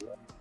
Boopity doopity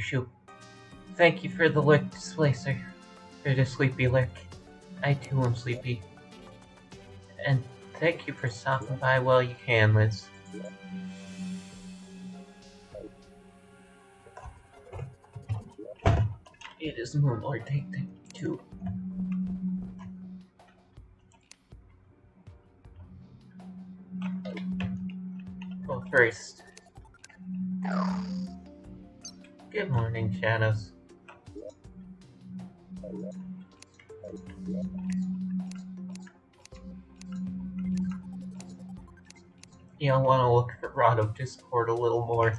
shoop. Thank you for the lick displacer. For the sleepy lick. I too am sleepy. And thank you for stopping by while you can, Liz. It is Moonlord Take 2. Well, first. Morning, Shadows. You'll want to look at Rod of Discord a little more.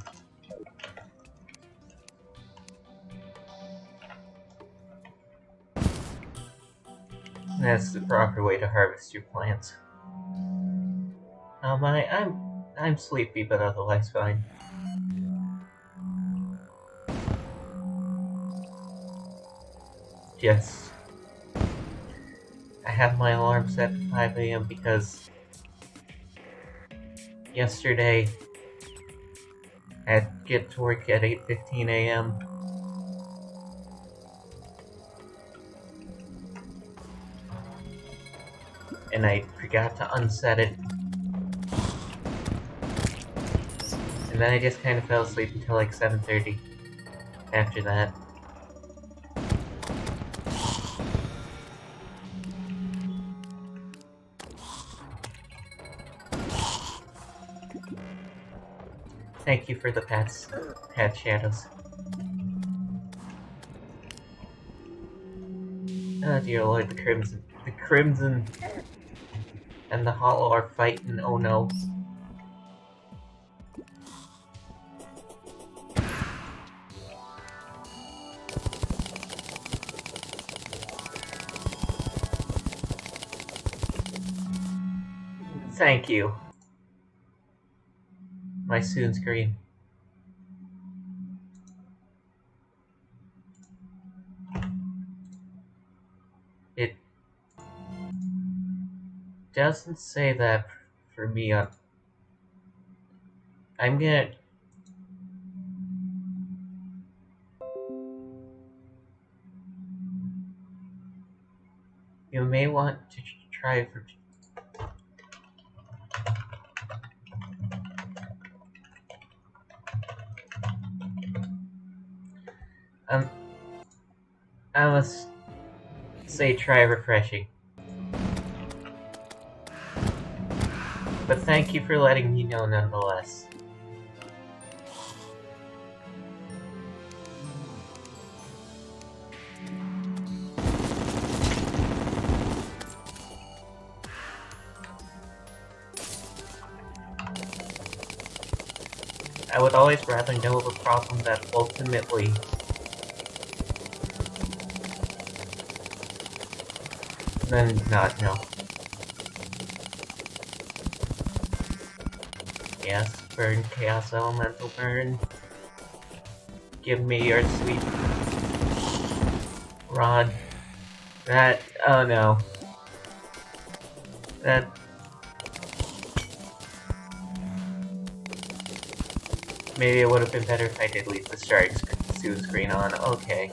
That's the proper way to harvest your plants. Um, I, I'm I'm sleepy, but otherwise fine. Yes. I have my alarm set to 5 a.m. because yesterday I had to get to work at 8.15 a.m. And I forgot to unset it. And then I just kind of fell asleep until like 7.30 after that. For the pets, pet shadows. Oh dear lord, the Crimson. The Crimson and the Hallow are fighting, oh no. Thank you. My soon screen. Doesn't say that for me on. I'm gonna. You may want to try for Um, I must say try refreshing. But thank you for letting me know nonetheless. I would always rather know of a problem that ultimately than not know. Burn Chaos Elemental burn. Give me your sweet rod. That, oh no. That... Maybe it would have been better if I did leave the start soon screen on. Okay.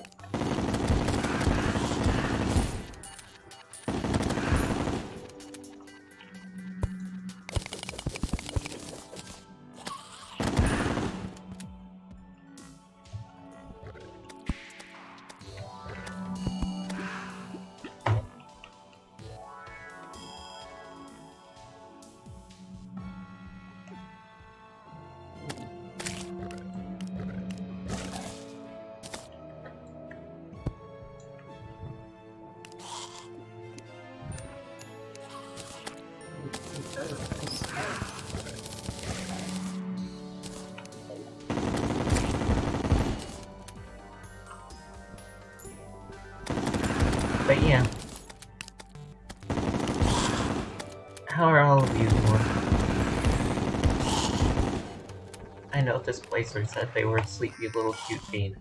Know said they were a sleepy little cute bean.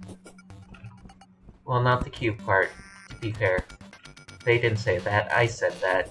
Well, not the cute part, to be fair. They didn't say that, I said that.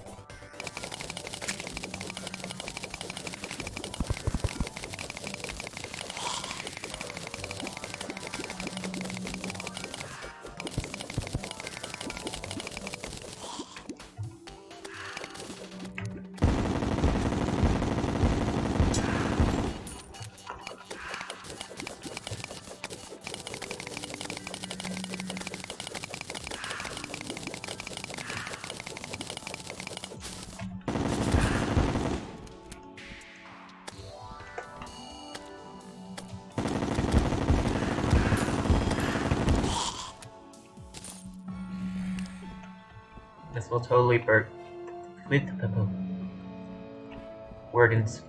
Will totally burn with the Wordens.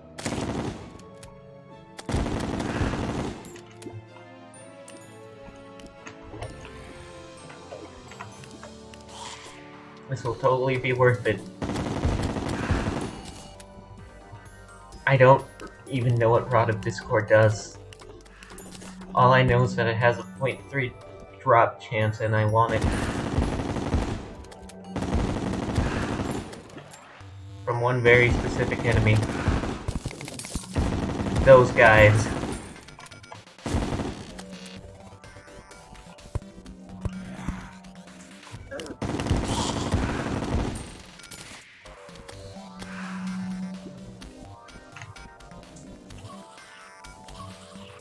This will totally be worth it. I don't even know what Rod of Discord does. All I know is that it has a 0.3 drop chance and I want it. One very specific enemy. Those guys.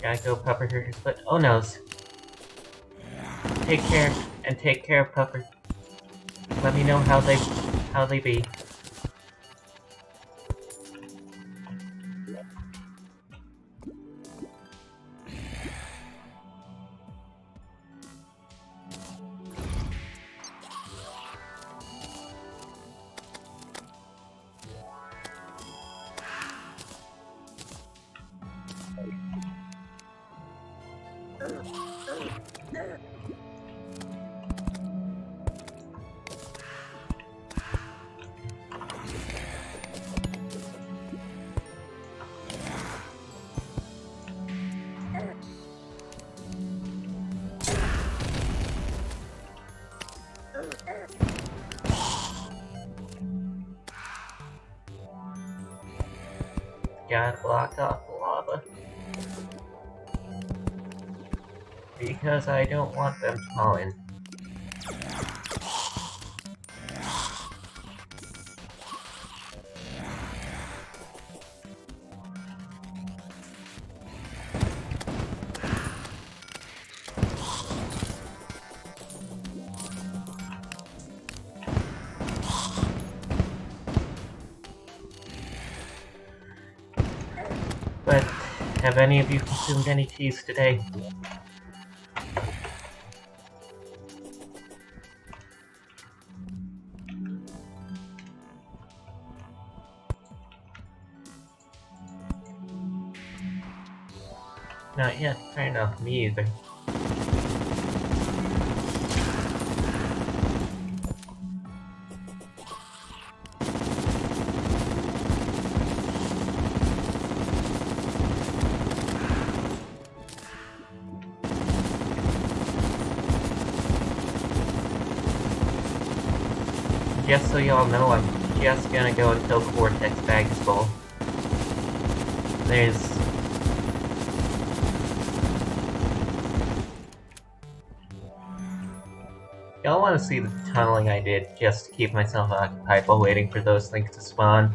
Gotta go Pupper here, but oh noes. Take care and take care of Pupper. Let me know how they how they be. Any of you consumed any cheese today? Not yet, fair enough, me either. Just so y'all know, I'm just gonna go until Cortex bag is full. There's... Y'all wanna see the tunneling I did just to keep myself occupied while waiting for those things to spawn?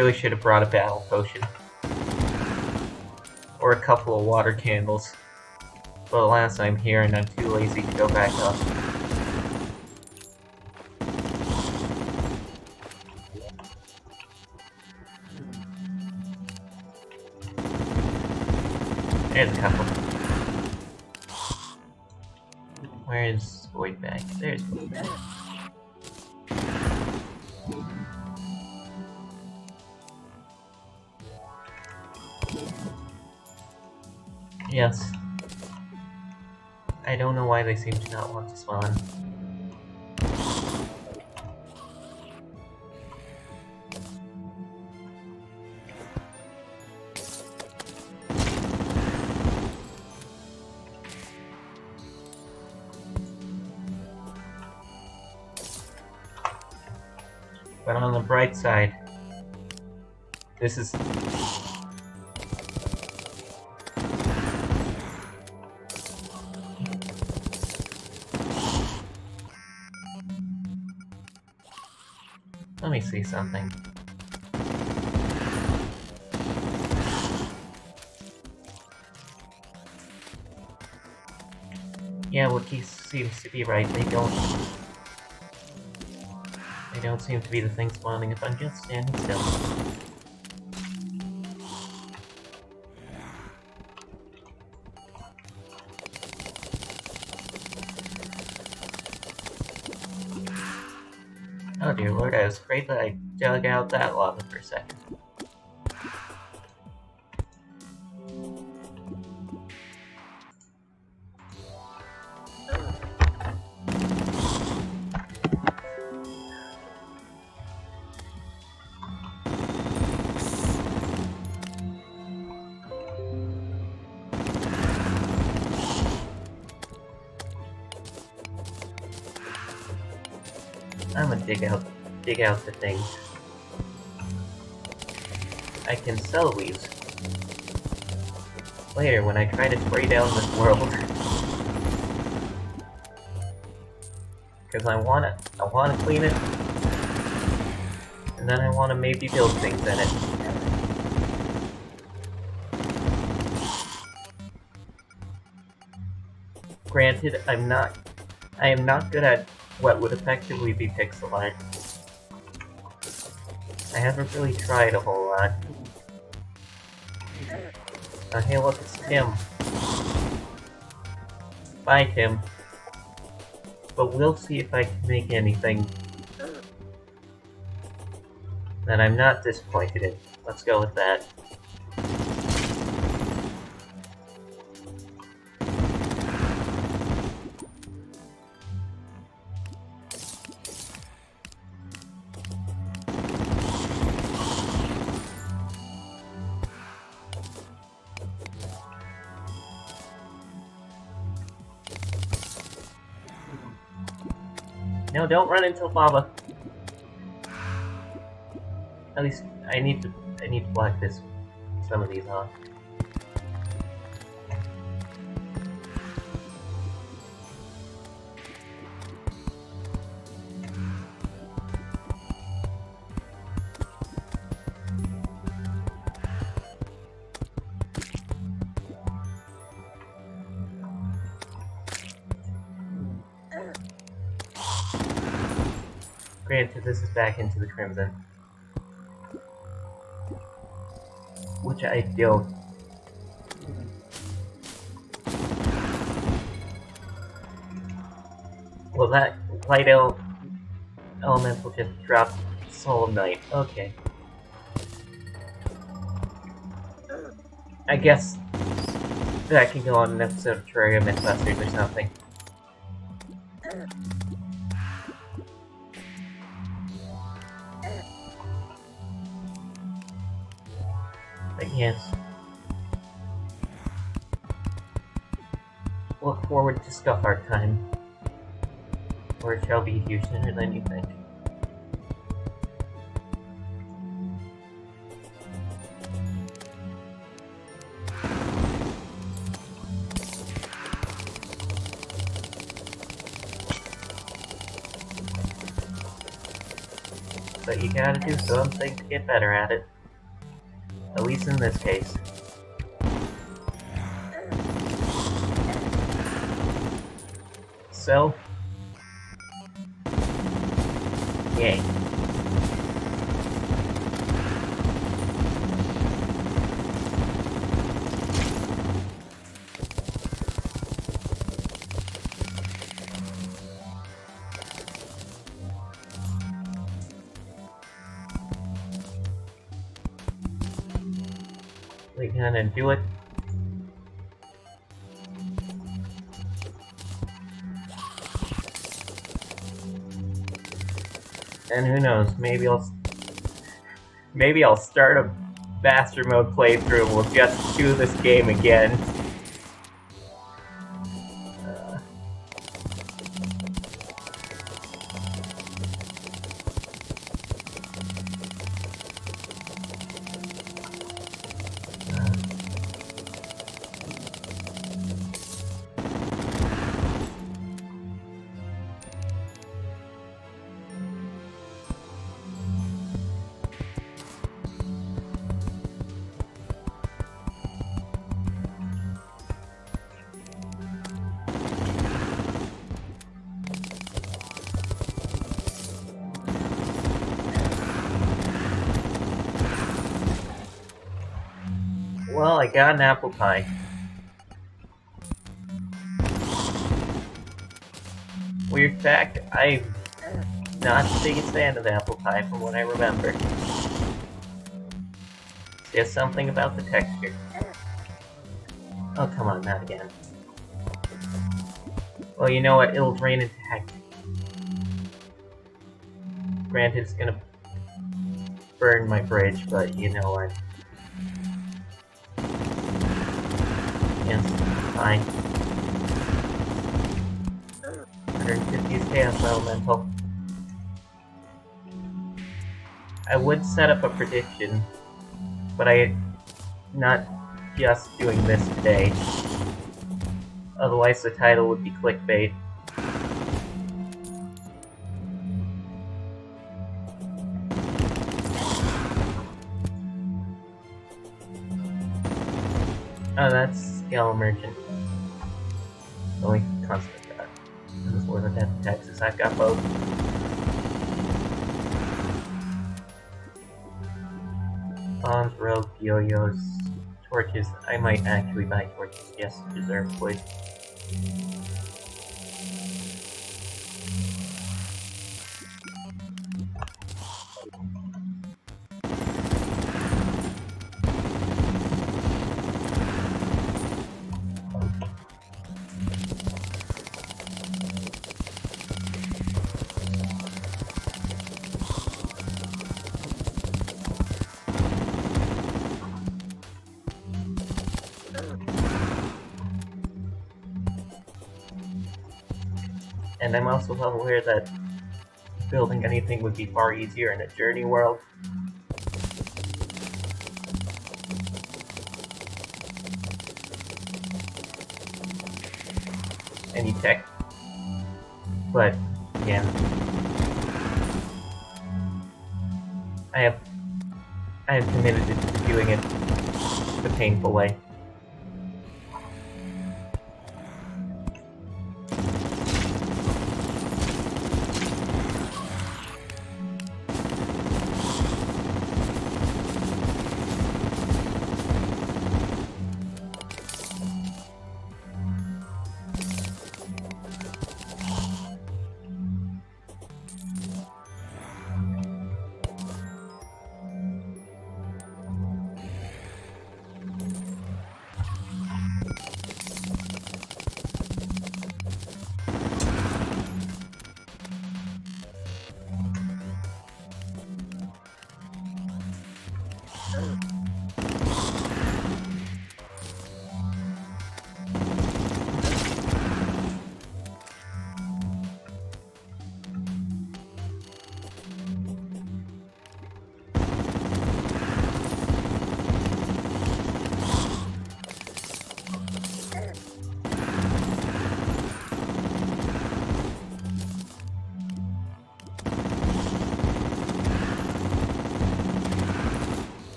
Really should have brought a battle potion. Or a couple of water candles. But alas, I'm here and I'm too lazy to go back up. There's a couple. Where's Void Bag? There's Void Bag. Why they seem to not want to spawn. But on the bright side, this is See something. Yeah, Wiki seems to be right. They don't... They don't seem to be the thing spawning if I'm just standing still. Dear lord, I was afraid that I dug out that lava for a second. Out the things. I can sell these. Later when I try to spray down this world. Cause I wanna I wanna clean it. And then I wanna maybe build things in it. Granted, I'm not I am not good at what would effectively be pixel art. I haven't really tried a whole lot. Uh, hey look, it's Tim. Bye, Tim. But we'll see if I can make anything that I'm not disappointed in. Let's go with that. Don't run into lava. At least I need to I need to block this some of these off. Granted, this is back into the Crimson. Which I don't. Well, that light el elemental just dropped Soul of Night. Okay. I guess that can go on an episode of Terraria Mythbusters or something. Yes. Look forward to stuff our time. Or it shall be here sooner than you think. But you gotta do something to get better at it. Least in this case. So... We gonna do it. And who knows, maybe I'll... Maybe I'll start a Master Mode playthrough and we'll just do this game again. Got an apple pie. Weird fact, I'm not the biggest fan of apple pie from what I remember. Just something about the texture. Oh, come on, not again. Well, you know what? It'll drain into heck. Granted, it's gonna burn my bridge, but you know what? Fine. 150 is chaos elemental. I would set up a prediction, but I not just doing this today. Otherwise the title would be clickbait. Oh, that's Scale Merchant. Only constant that. Lord of Death Texas. I've got both. Bombs, rogue, yo-yos, torches. I might actually buy torches. Yes, reserve wood. Also well aware that building anything would be far easier in a journey world. Any tech. But, again, I have I have committed to doing it the painful way.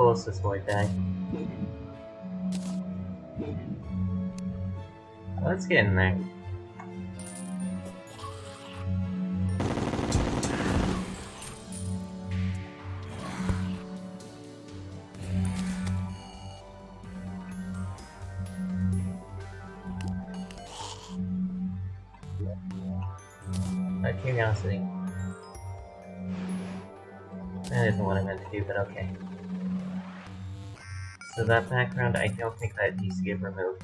Close this boy die? Let's get in there. That background, I don't think that needs to get removed.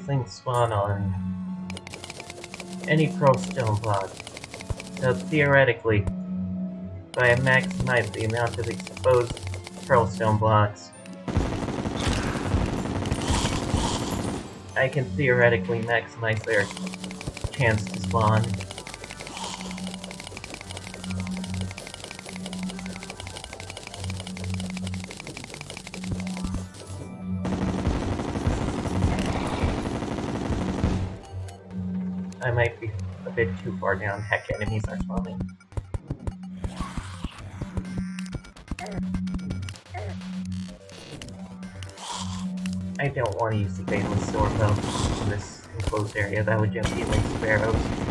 Things spawn on any pearl stone block. So theoretically, if I maximize the amount of exposed pearlstone blocks, I can theoretically maximize their chance to spawn. Bit too far down, heck enemies are spawning. I don't want to use the Baneless Sword though in this enclosed area, that would just be like sparrows.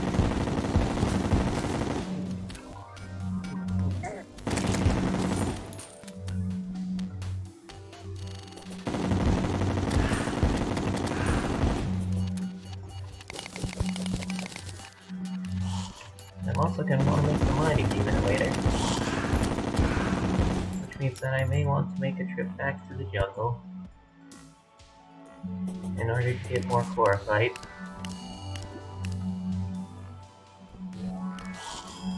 To the jungle in order to get more chlorophyte.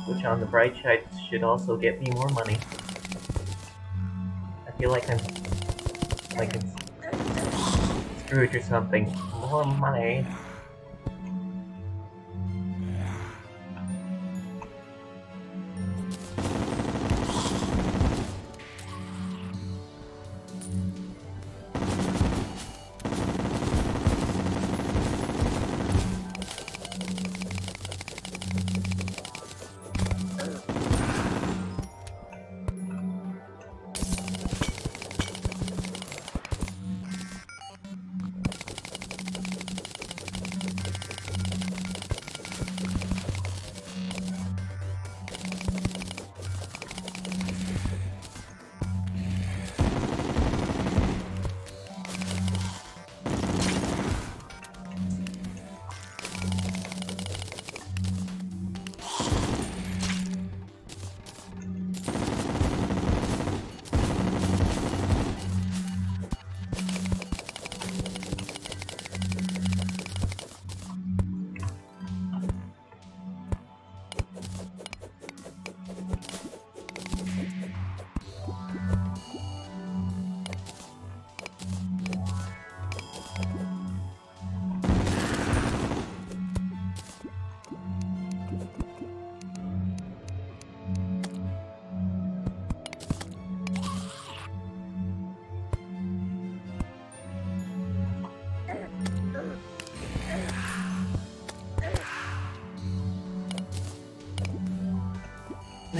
Which on the bright side should also get me more money. I feel like I'm like I'm Scrooge or something. More money.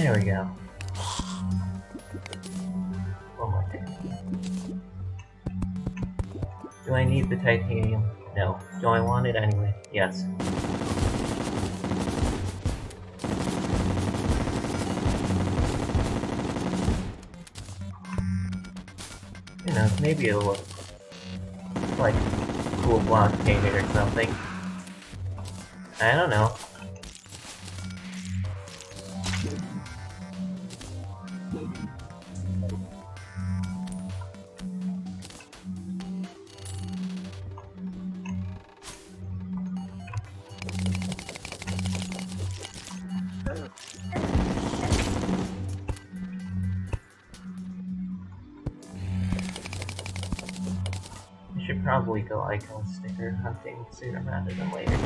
There we go. One more thing. Do I need the titanium? No. Do I want it anyway? Yes. You know, maybe it'll look like cool block painted or something. I don't know. Hunting sooner rather than later.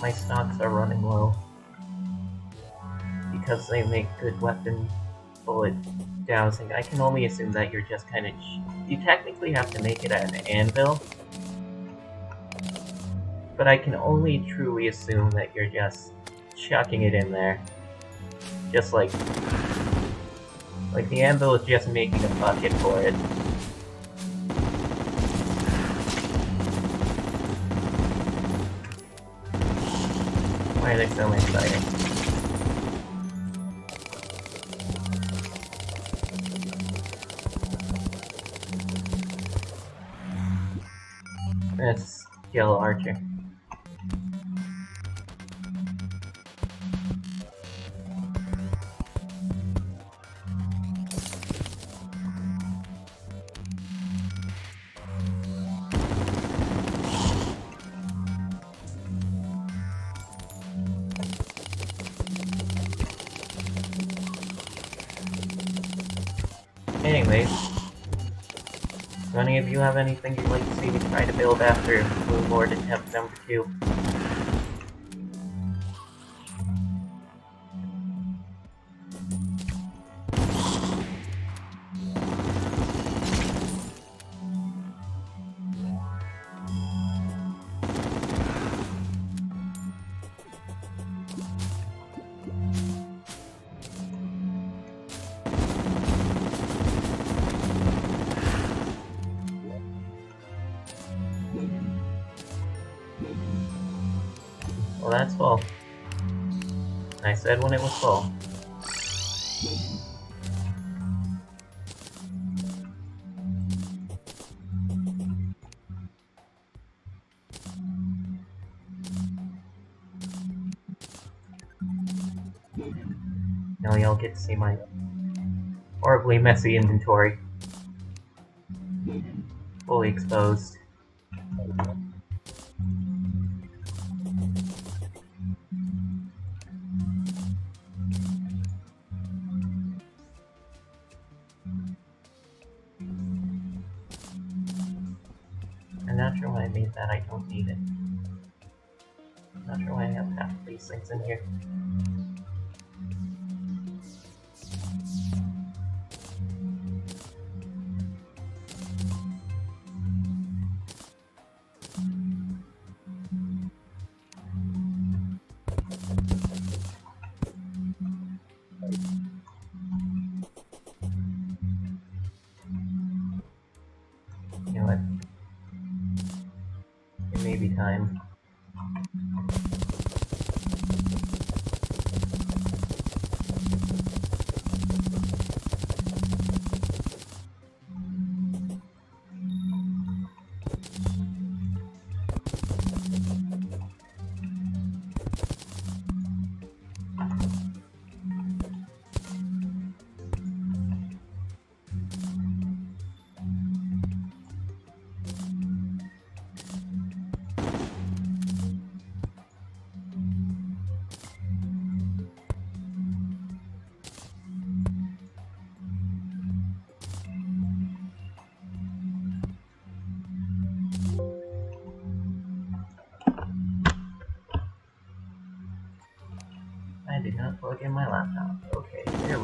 My stocks are running low. Because they make good weapon bullet dowsing, I can only assume that you're just kind of... You technically have to make it at an anvil. But I can only truly assume that you're just chucking it in there. Just like... Like the anvil is just making a bucket for it. Why are exciting? That's Yellow Archer. Have anything you'd like to see me try to build after Moon Lord attempt number two? Said when it was full. Now y'all get to see my horribly messy inventory. Fully exposed. These things in here.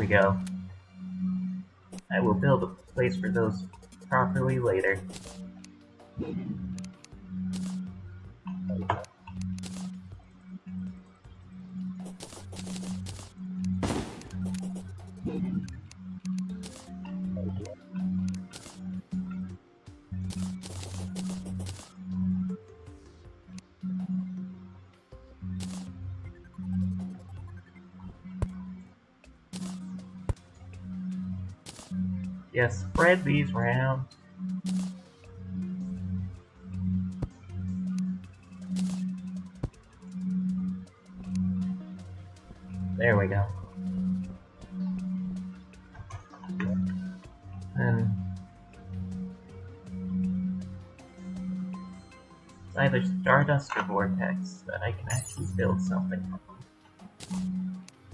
Go. I will build a place for those properly later. Spread these round. There we go. And it's either Stardust or Vortex that I can actually build something from.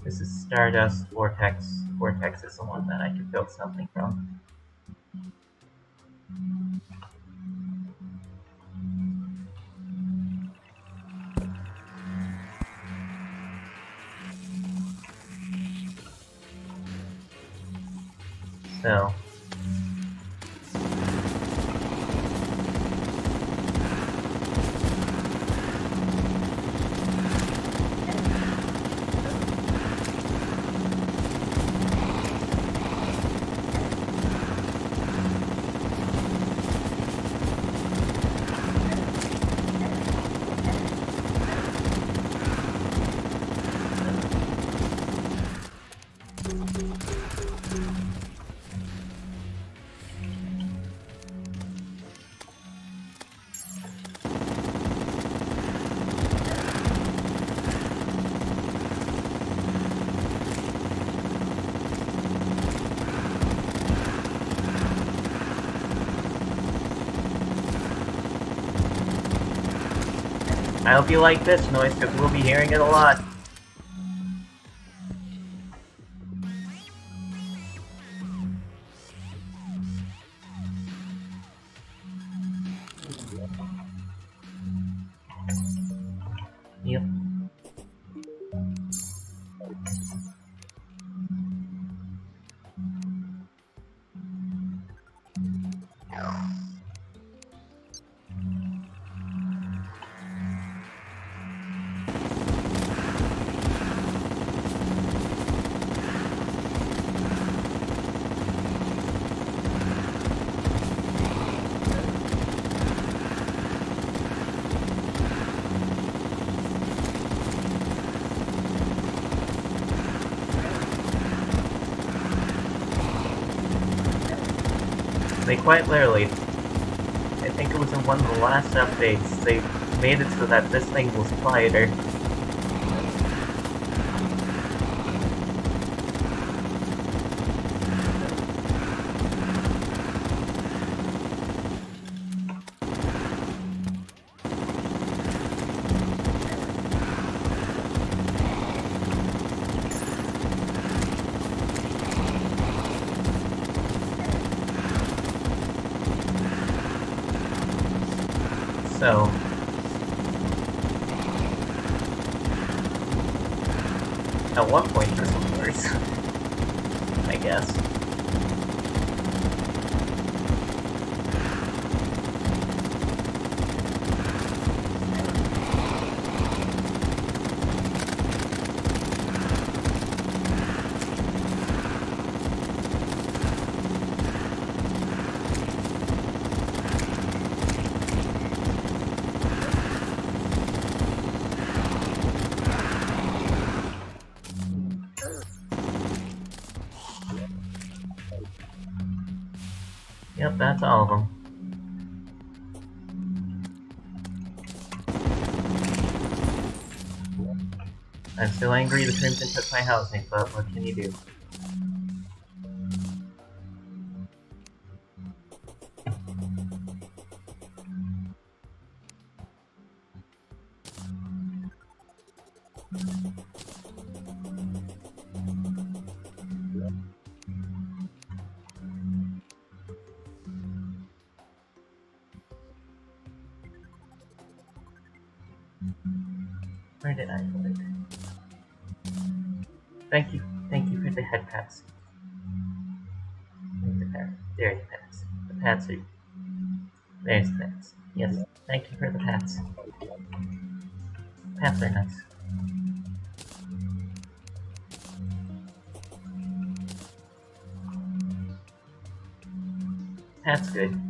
This is Stardust, Vortex. Vortex is the one that I can build something from. So, I hope you like this noise because we'll be hearing it a lot. Quite literally, I think it was in one of the last updates, they made it so that this thing was quieter. So, at one point this was worse, I guess. Yep, that's all of them. I'm still angry the Crimson took my housing, but what can you do? You for the pats. Pats are nice. Pat's good.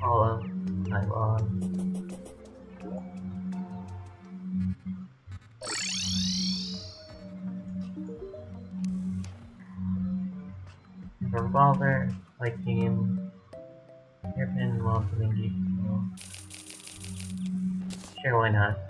Hollow. Nylon. Revolver, Titanium, Hairpin, Welcoming you. Sure, why not?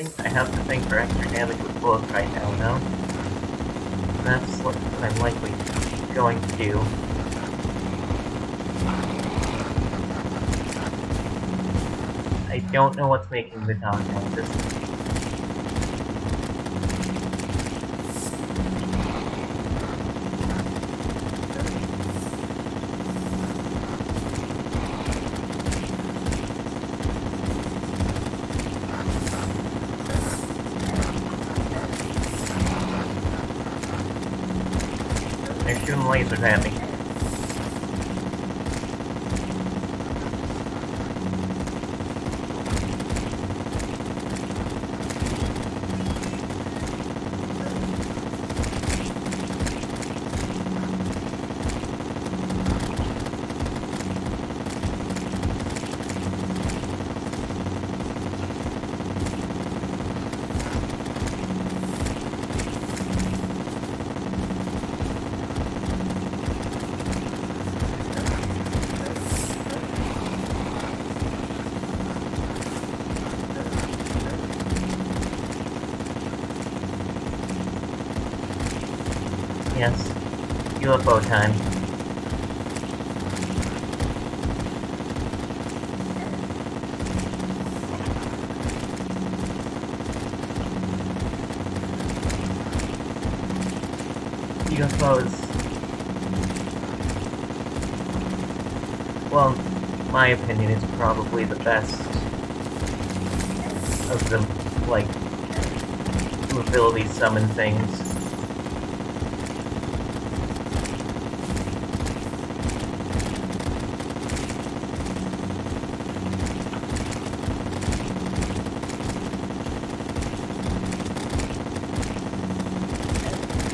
Interesting. I have to think for extra damage with bullets right now, no? That's what I'm likely going to do. I don't know what's making the dog out They're shooting lasers at me. Yes. UFO time. UFOs. Well, my opinion is probably the best of the, like, ability summon things.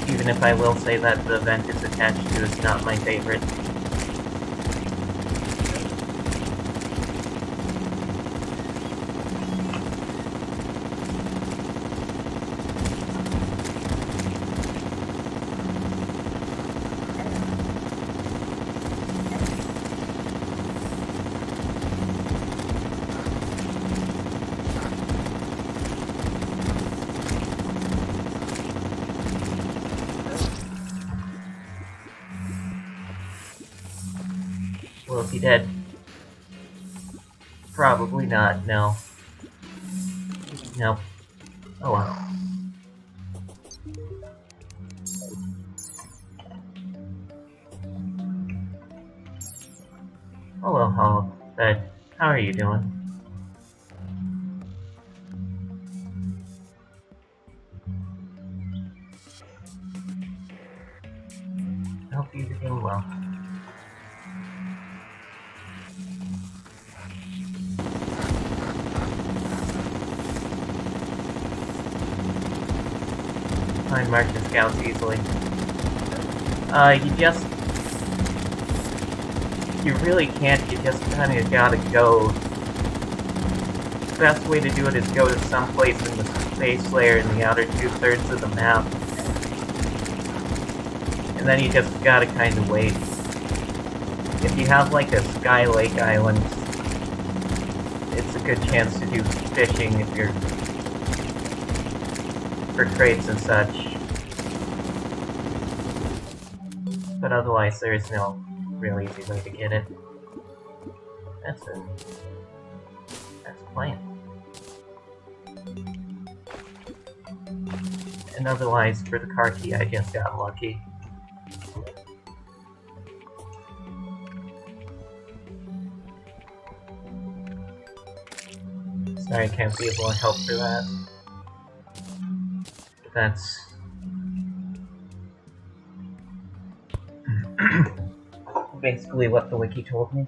Even if I will say that the event it's attached to is not my favorite. Find Martian easily. Uh, you just... You really can't, you just kinda gotta go. The best way to do it is go to some place in the space layer in the outer two-thirds of the map. And then you just gotta kinda wait. if you have like a Sky Lake Island, it's a good chance to do fishing if you're for crates and such. But otherwise, there is no real easy way to get it. That's it. That's a plan. And otherwise, for the car key, I just got lucky. Sorry, I can't be able to help for that. That's... basically what the wiki told me.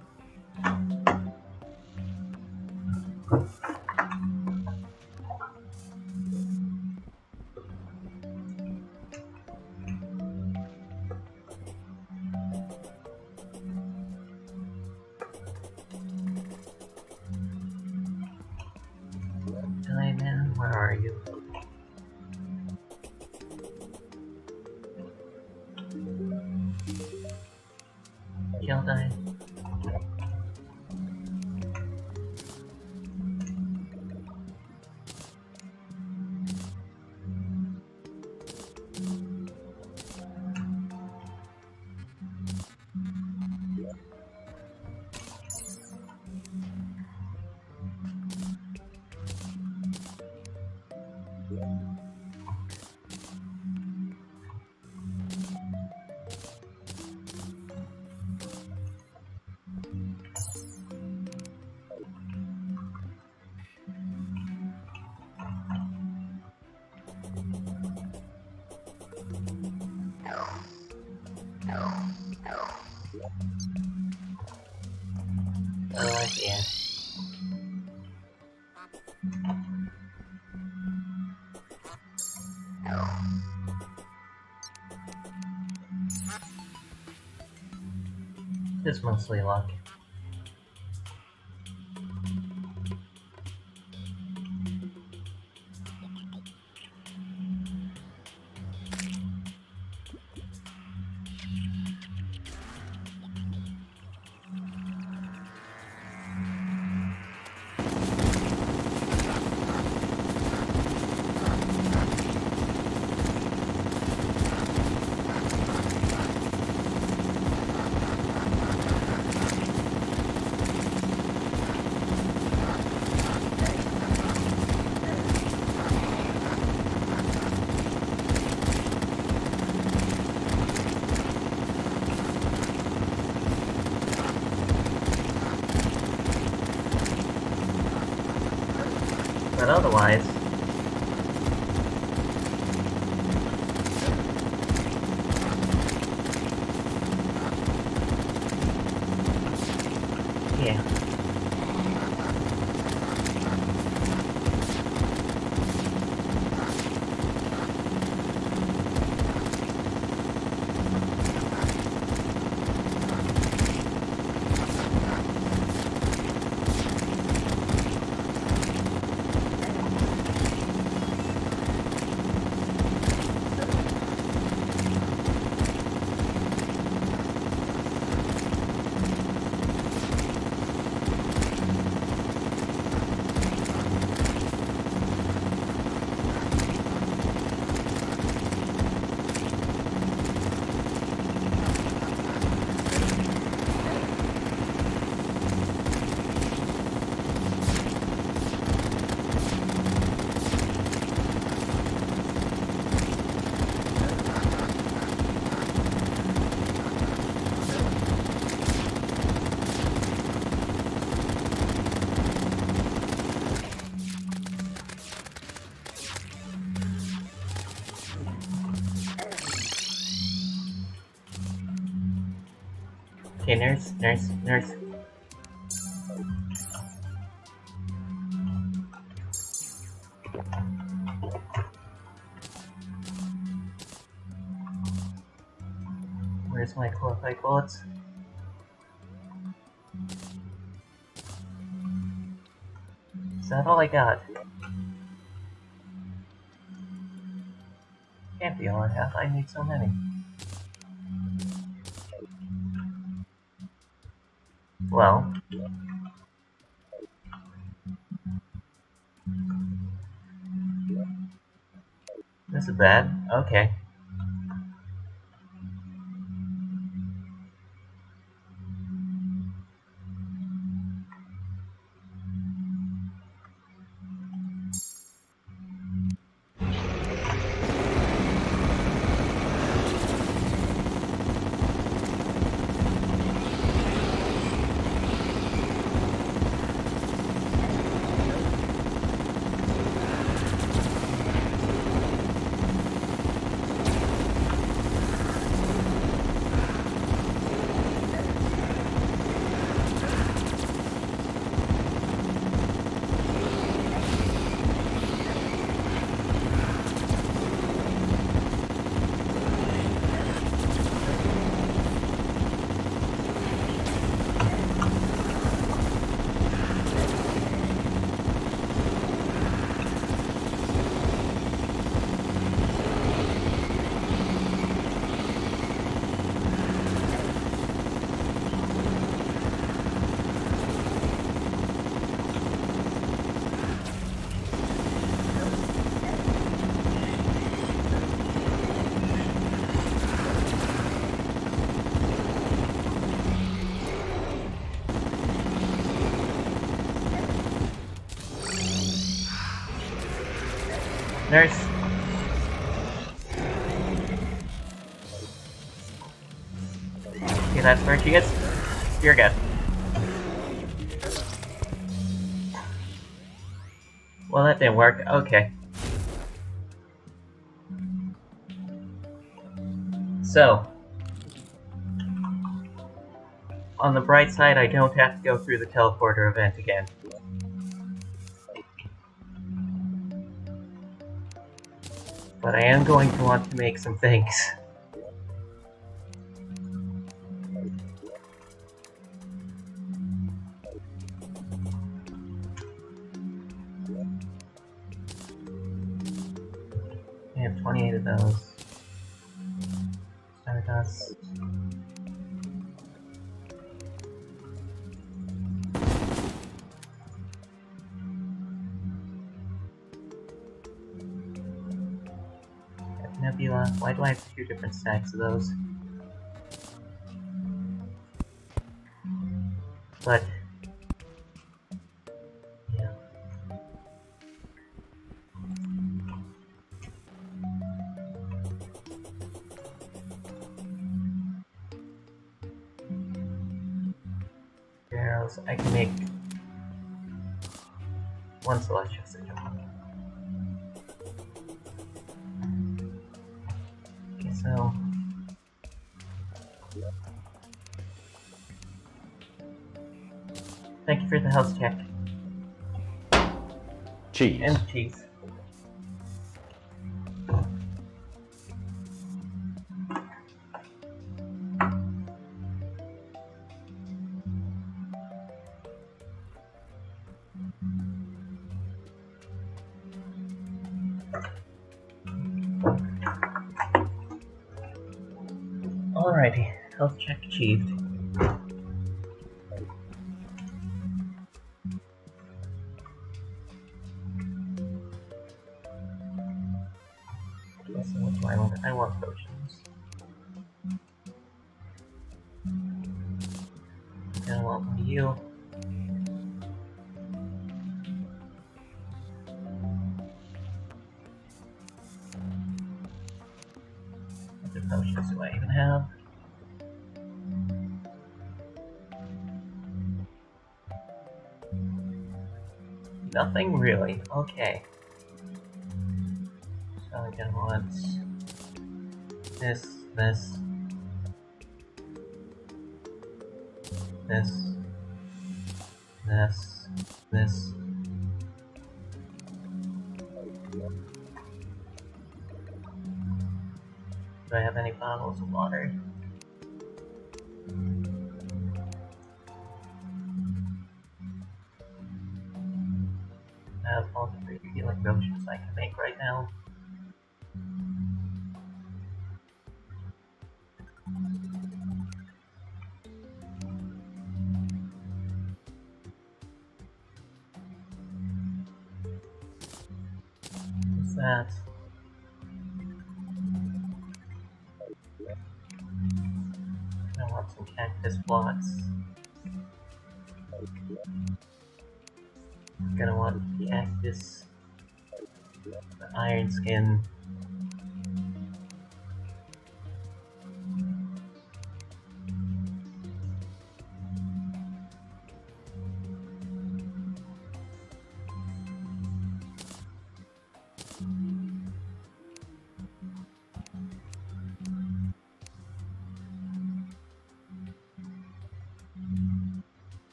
Mostly luck. But otherwise... Yeah. Okay, nurse, nurse, nurse. Where's my qualified bullets? Is that all I got? Can't be all I have, I need so many. Well. That's bad. Okay. Nurse. Okay, that's where she gets. You're good. Well, that didn't work. Okay. So, on the bright side, I don't have to go through the teleporter event again. But I am going to want to make some things. I have 28 of those. Stardust. Nebula. Uh, why do I have two different stacks of those? But... Yeah. I can make one celestial so thank you for the health check. Cheese. And cheese Alrighty, health check achieved. Nothing really. Okay. So want this, this, this,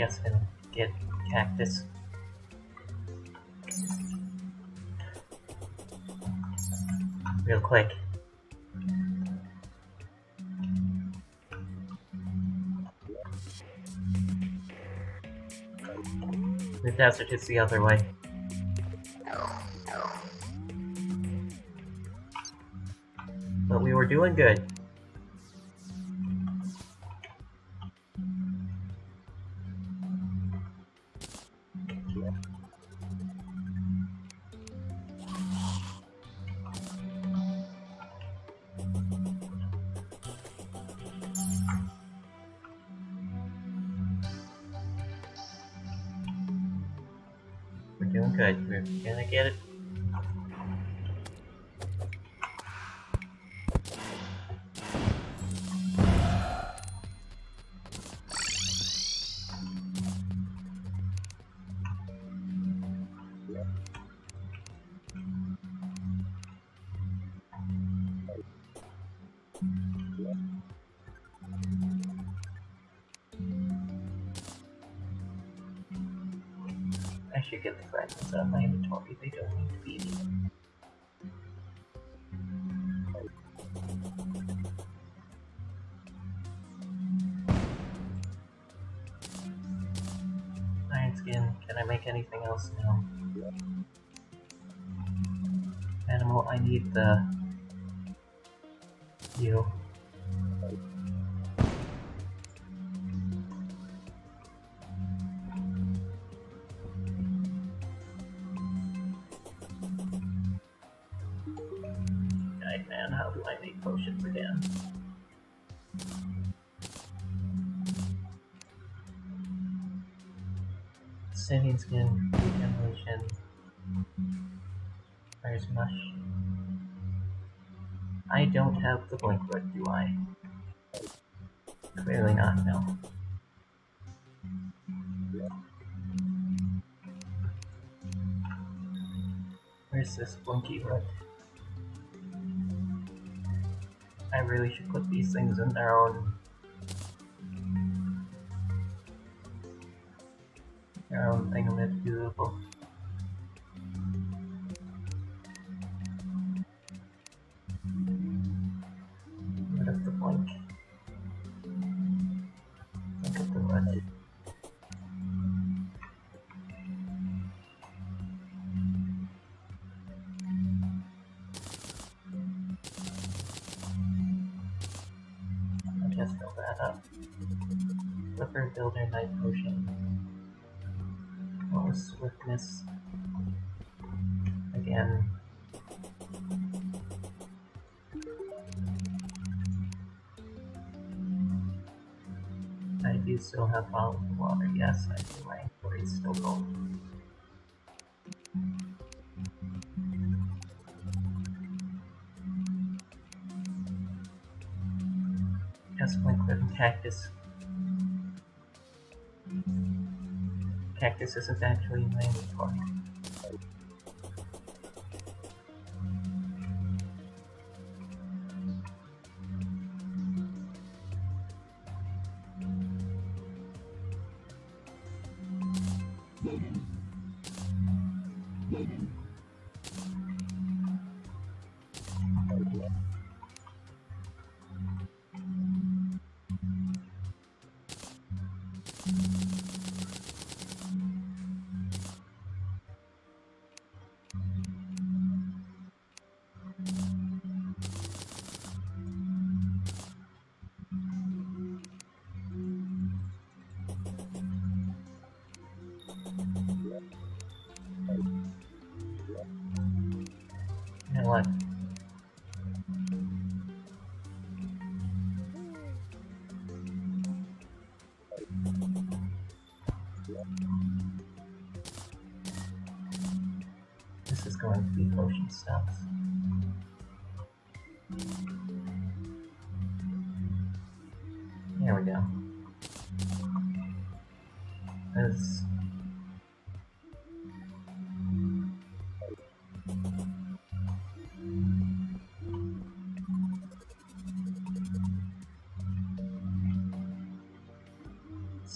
just gonna get cactus. Real quick. The desert is the other way. But we were doing good. We're gonna get it. Out of my inventory. They don't need to be in Iron skin. Can I make anything else now? Animal, I need the Blinky hood? I really should put these things in their own Swiftness? Again. I do still have bottled water, yes, I do. My inventory is still full. Just liquid and cactus. Cactus isn't actually in.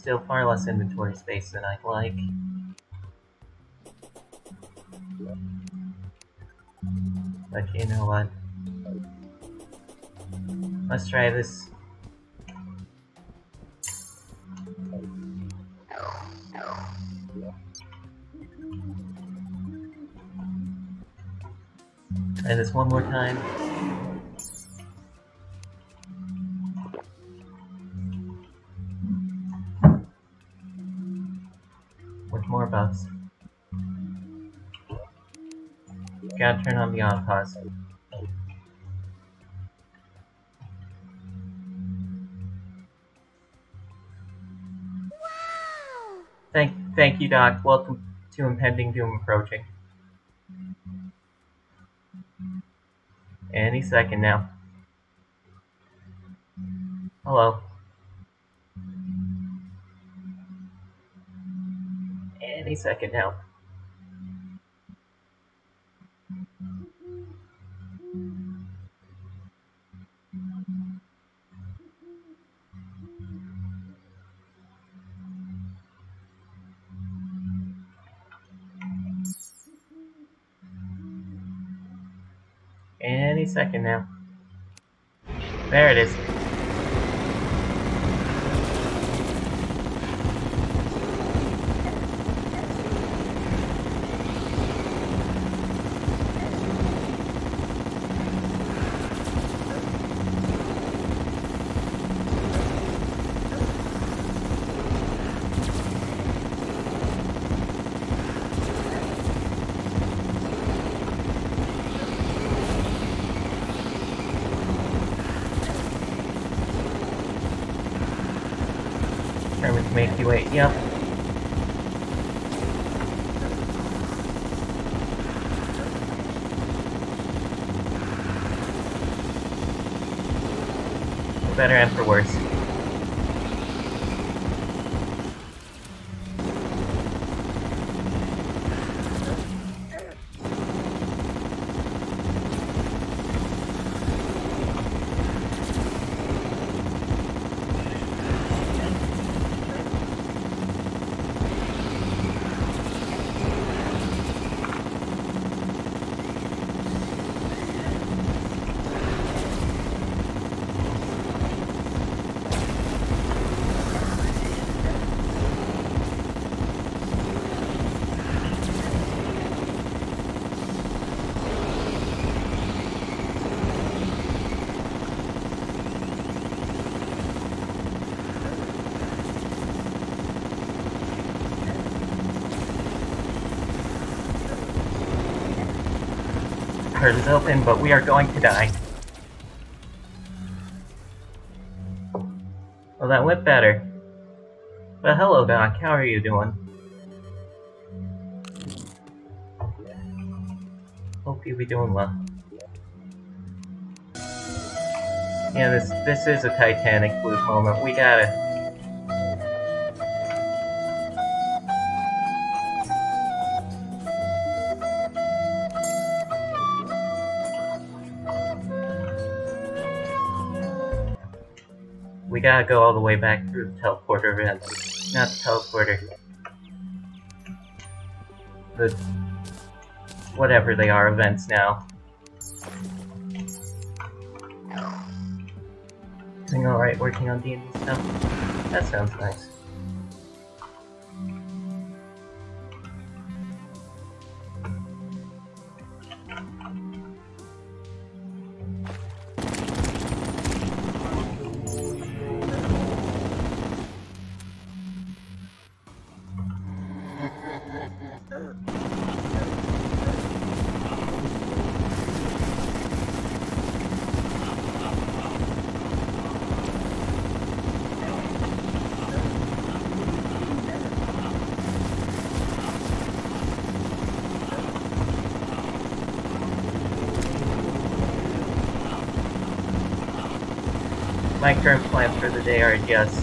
Still far less inventory space than I'd like. But you know what? Let's try this. Try this one more time. More. Gotta turn on the on pause. Thank, thank you, Doc. Welcome to Impending Doom Approaching. Any second now. Hello. Any second now. Any second now. There it is. Curtains open, but we are going to die. Well, that went better. Well, hello, Doc. How are you doing? Hope you'll be doing well. Yeah, this this is a Titanic blue moment. We gotta. Gotta go all the way back through the teleporter. Not the teleporter. The... Whatever they are events now. Doing alright working on D&D stuff? That sounds nice. My current plans for the day are just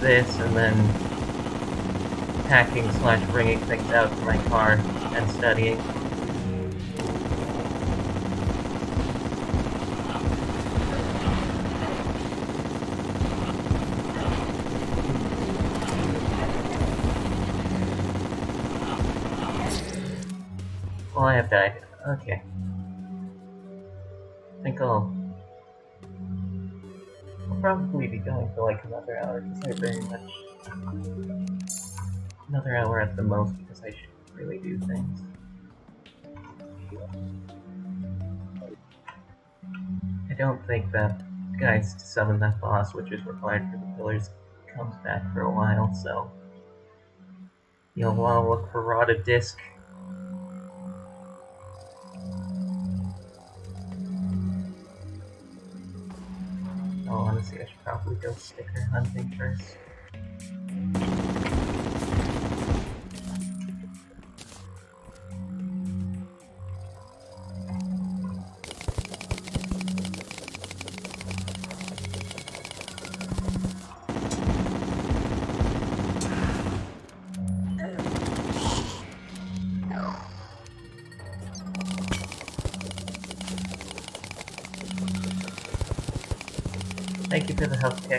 this and then packing slash bringing things out to my car and studying. I have died. Okay. I think I'll... I'll probably be going for like another hour because I very much... Another hour at the most because I should really do things. I don't think that guides to summon that boss, which is required for the pillars, comes back for a while, so... You'll want to look for Rod of Discord Oh, honestly, I should probably go sticker hunting first.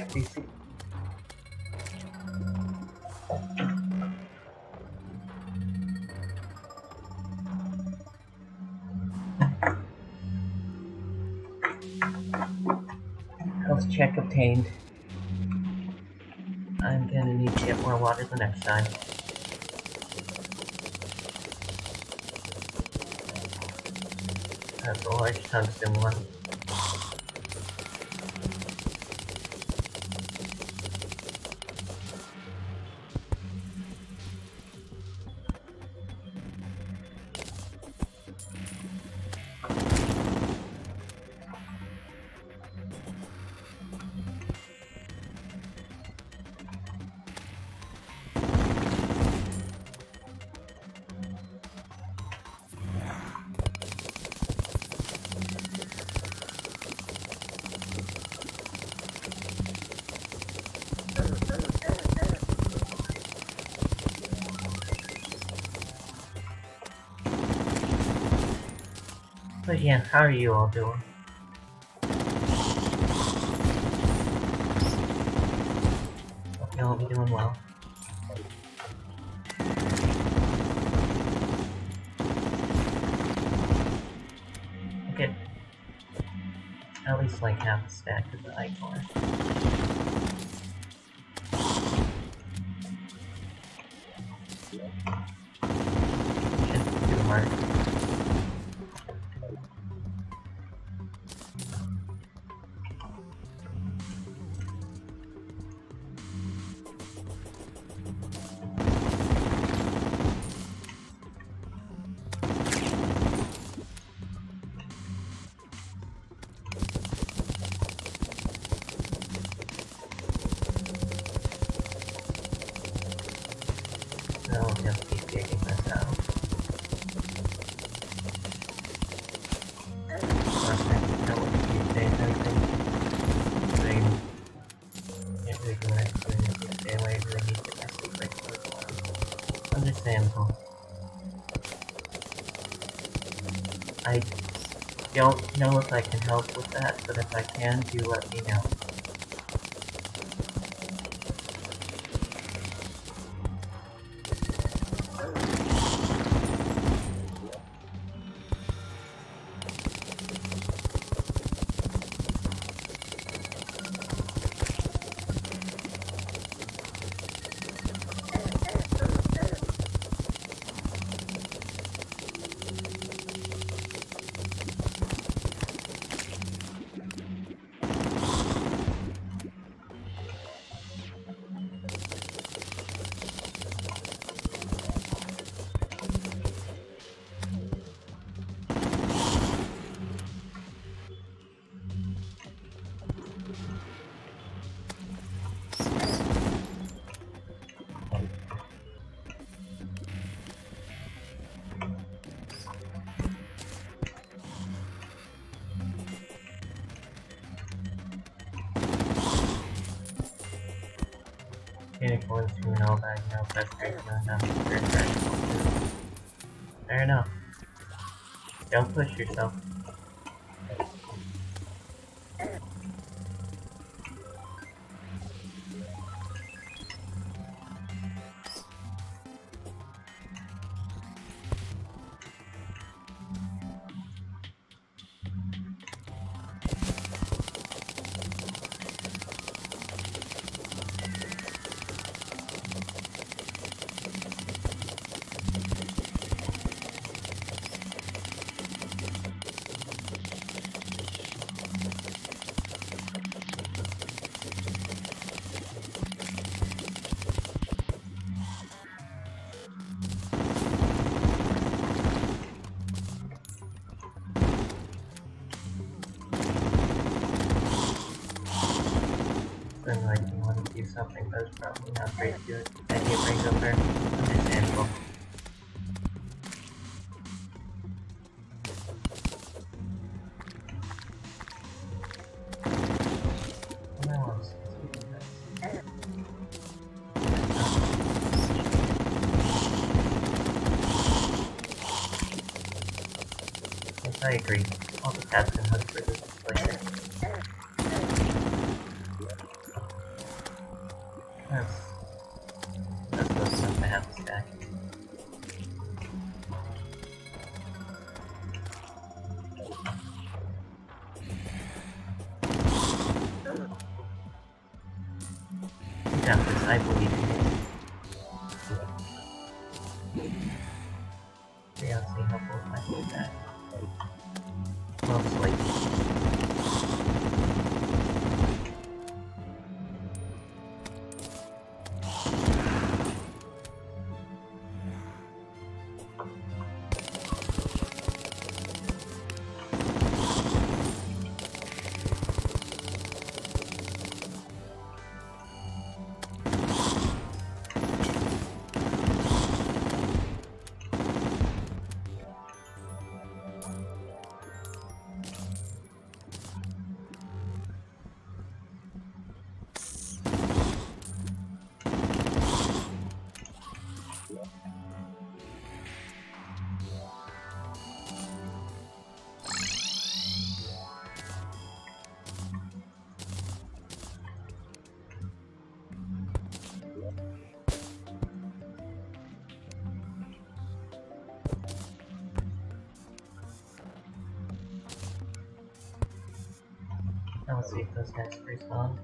DC. Health check obtained. I'm gonna need to get more water the next time. That's a large tungsten one. How are you all doing? You all be doing well. Get at least like half a stack of the. Shouldn't know if I can help with that, but if I can, do let me know. Yourself. Something that's probably not good. Then you bring up I agree. All the cats can those guys. Not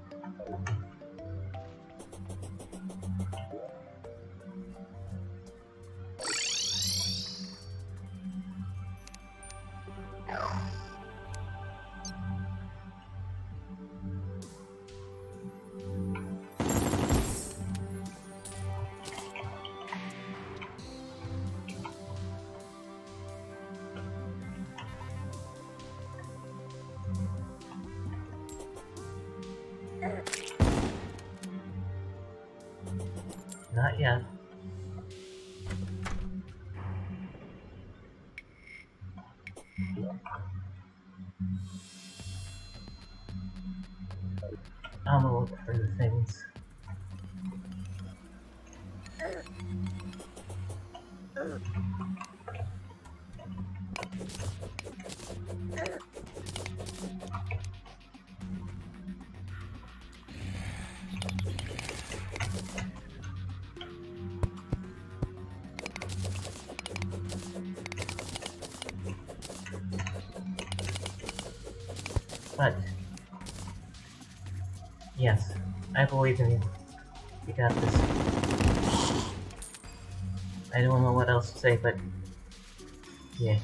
But yes, I believe in you. You got this. I don't know what else to say, but yeah,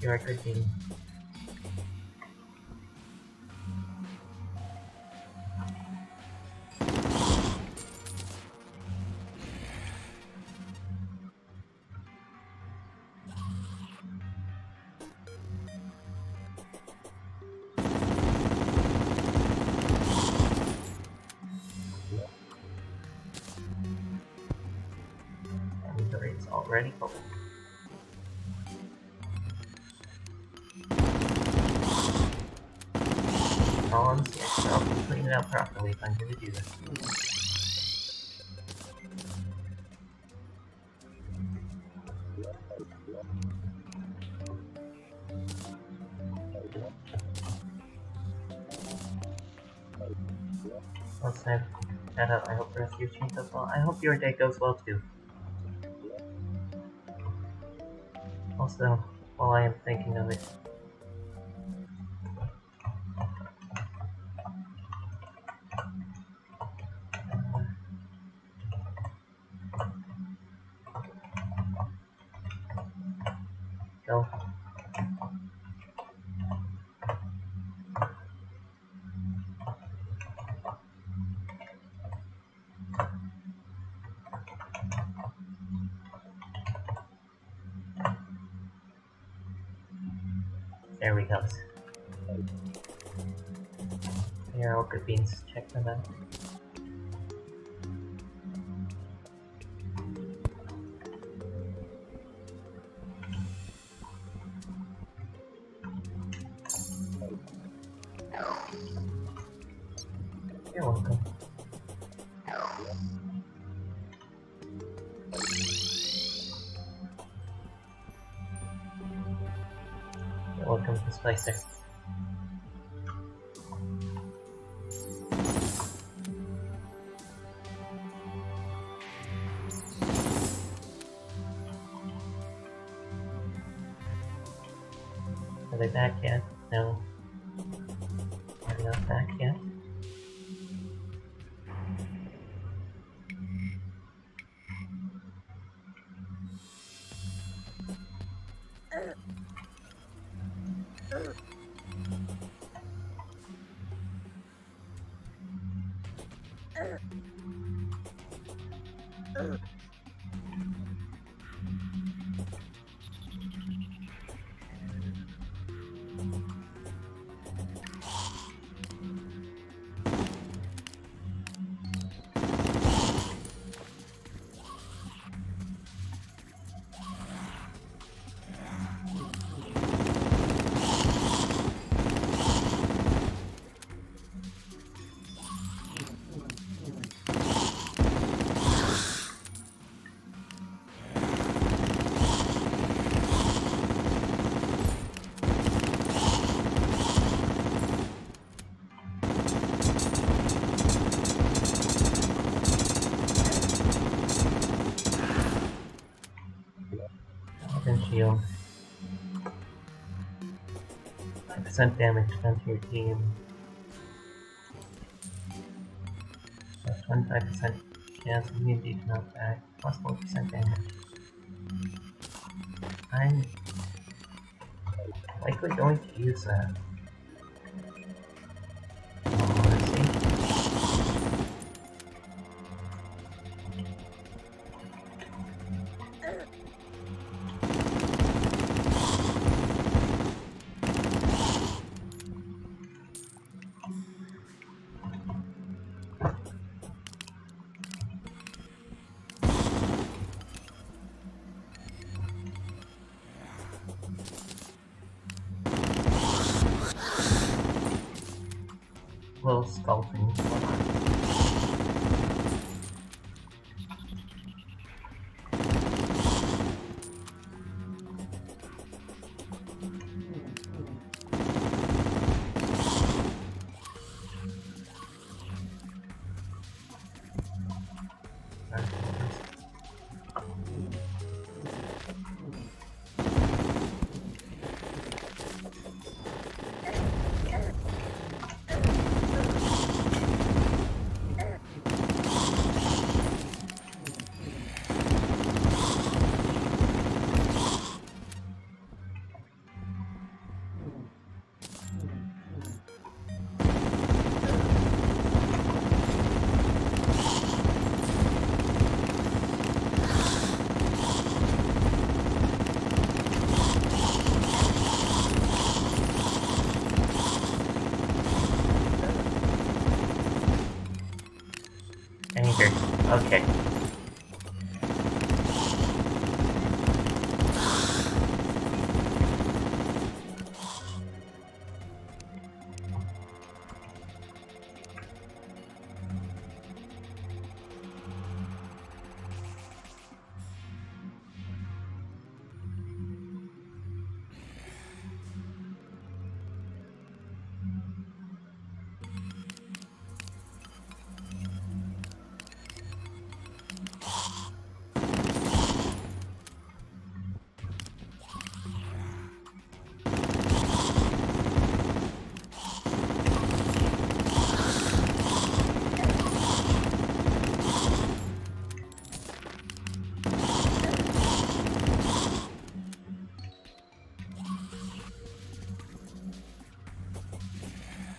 you're a good team. activity Well, Snap, shut up. I hope the rest of your stream goes well. I hope your day goes well too. Also, while I am thinking of it, You're welcome. Welcome, Splicer. Are 5% damage done to your team. Plus 25% chance of immunity to knockback. Plus 4% damage. I'm likely going to use that.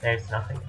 There's nothing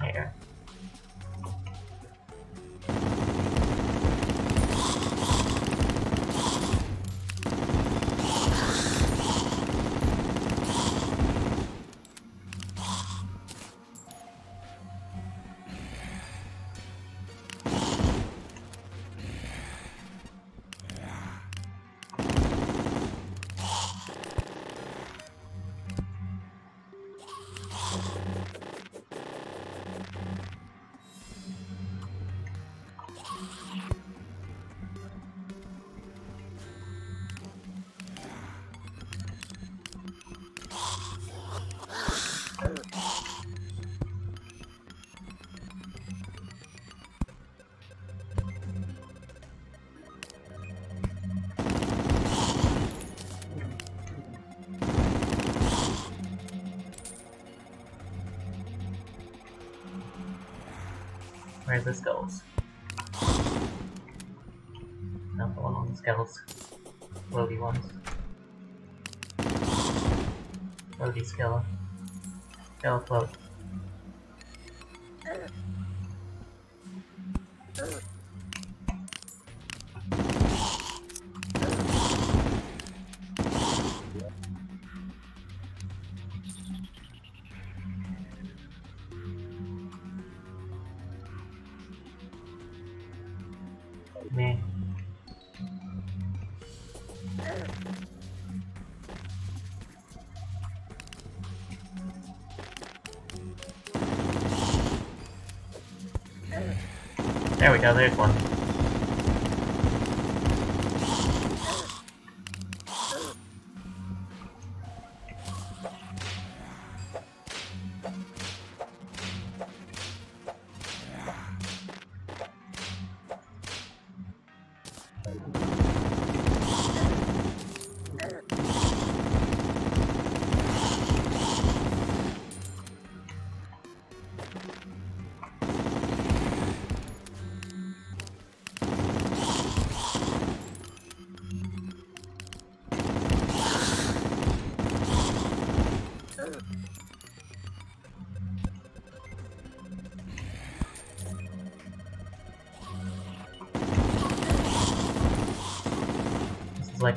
here. Where this goes. Not the one on the skulls. Floaty ones. Floaty skill. Skill float. We go, there's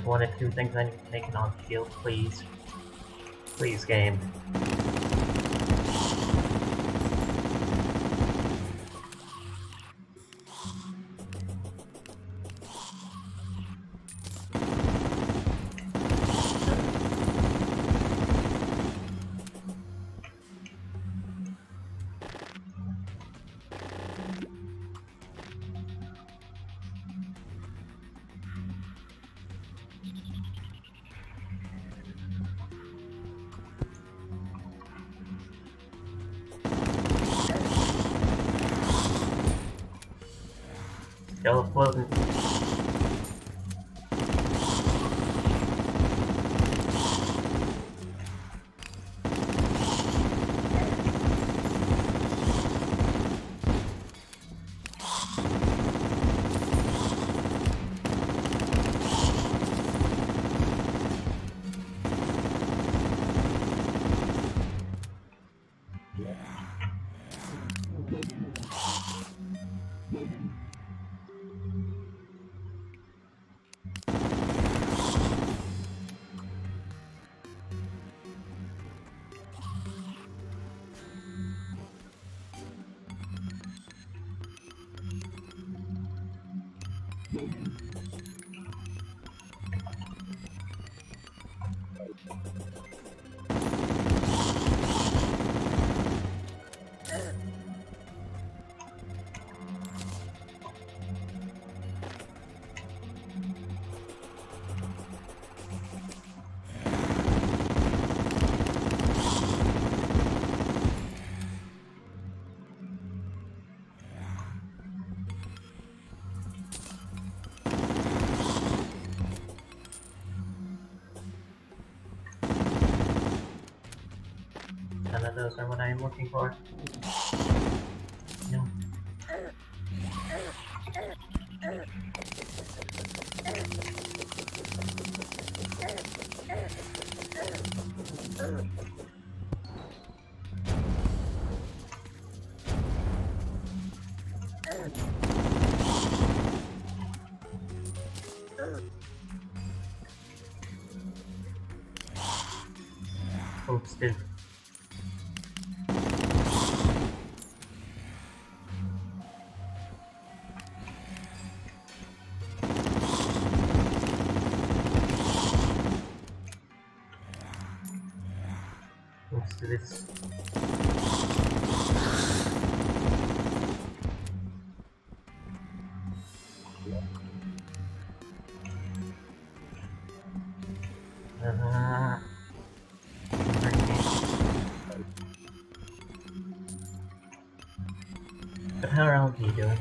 one. Of two things I need to make it on field, please. Please, game. those are what I am looking for. No. Oops, dude. Uh, but how are LG doing?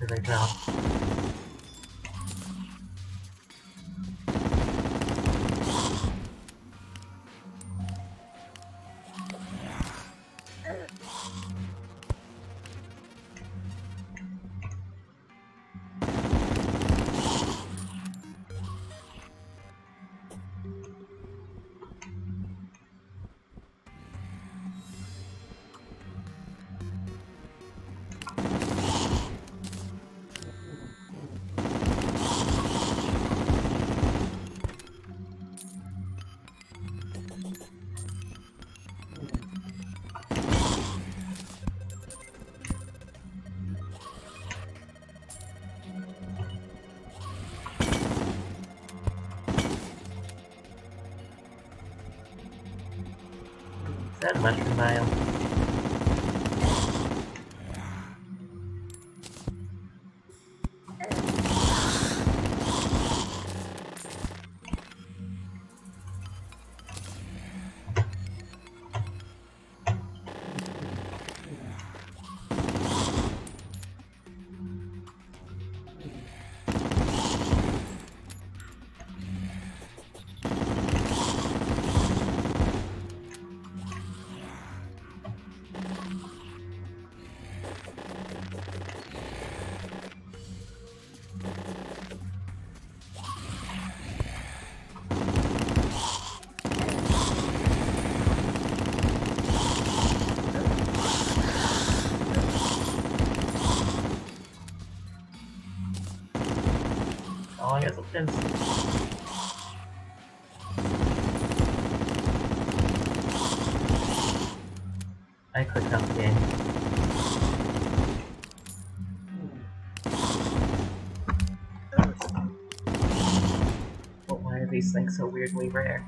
Want yesterday now. Mushroom biome? Oh, I guess it depends. I clicked on the game. But why are these things so weirdly rare?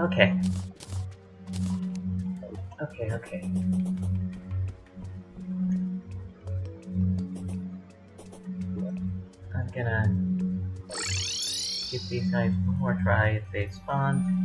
Okay. Okay, okay. I'm gonna give these guys one more try if they spawn.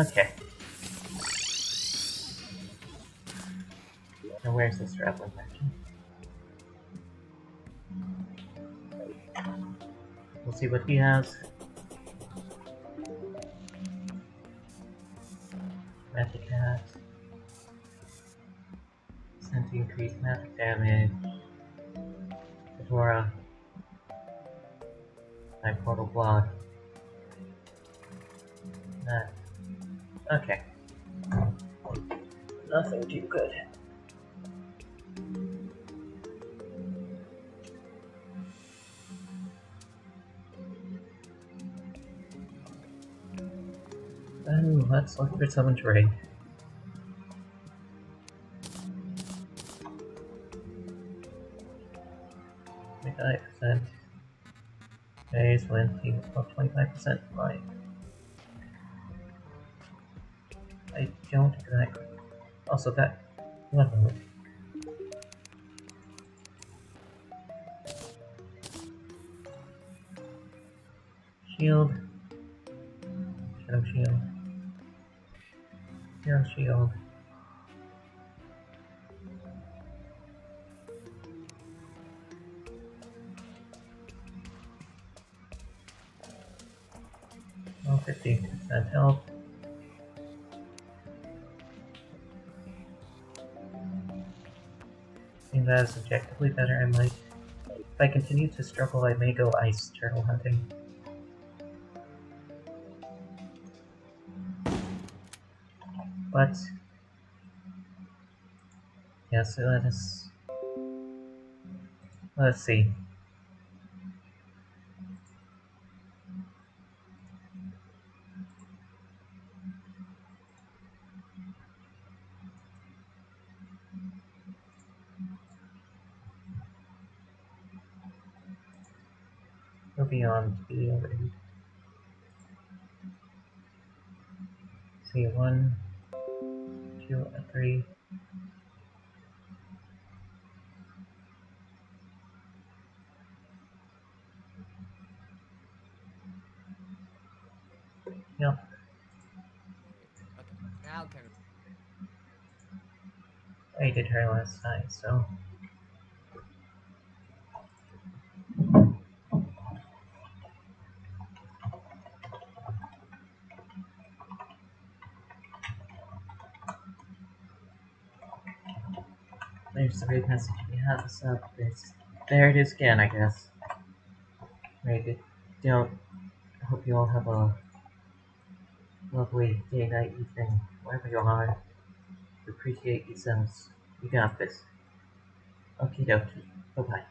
Okay. Now where's this traveling merchant? We'll see what he has. Magic hat. Sent to increase magic damage. Fedora. My portal block. That. Okay. Nothing too good. Oh, let's look for someone's rig. Twenty-five percent. Base when he was twenty-five percent life. Also, that. Shield. Objectively better. I might. If I continue to struggle, I may go ice turtle hunting. But. Yeah, so let us. Let's see. Did her last night, so. There's the raid message we have this up. There's, there it is again, I guess. Maybe. Don't. I hope you all have a lovely day, night, evening, wherever you are. Appreciate yourselves. You can got this. Okie dokie. Bye bye.